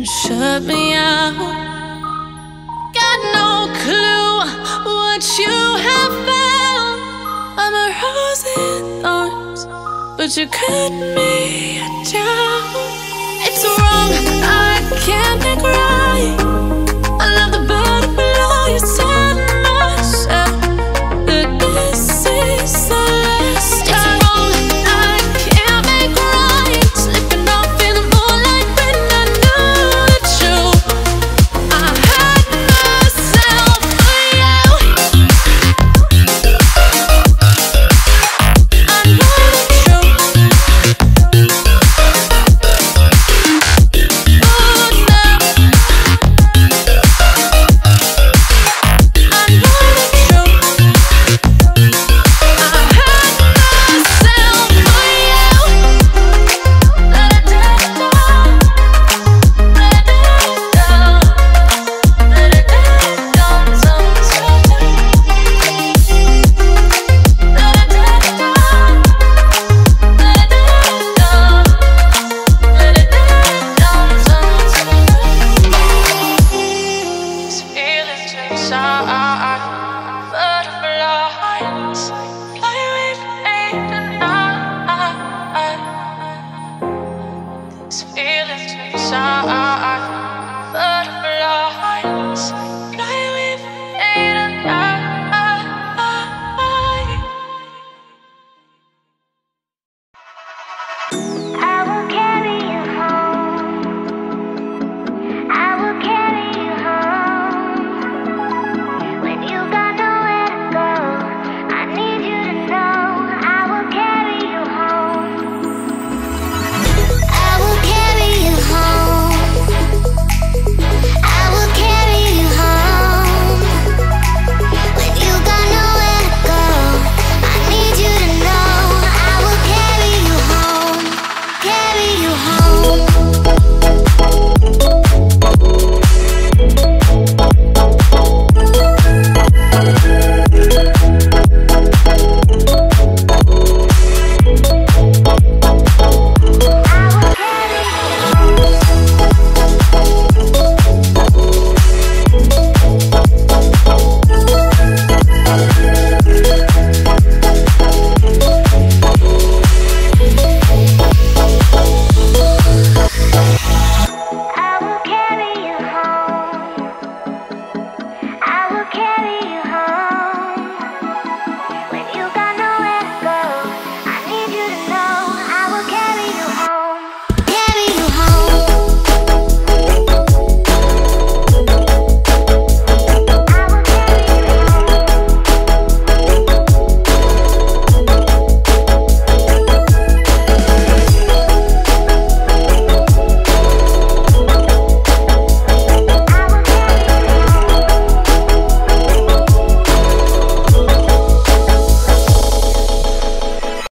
then shut me out. Got no clue what you have found. I'm a rose in thorns, but you cut me down. It's wrong, I can't make right. lights.